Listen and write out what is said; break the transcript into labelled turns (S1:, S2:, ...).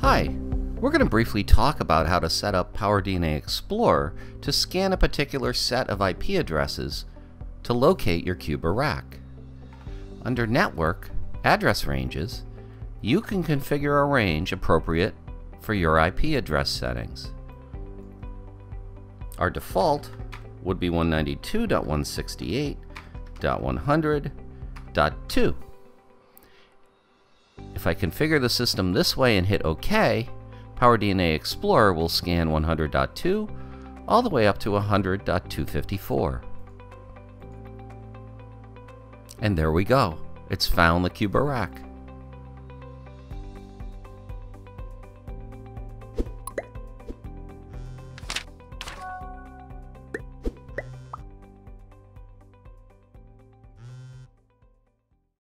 S1: Hi, we're going to briefly talk about how to set up PowerDNA Explorer to scan a particular set of IP addresses to locate your cube or rack. Under Network, Address Ranges, you can configure a range appropriate for your IP address settings. Our default would be 192.168.100.2. If I configure the system this way and hit OK, PowerDNA Explorer will scan 100.2 all the way up to 100.254. And there we go. It's found the cube or rack.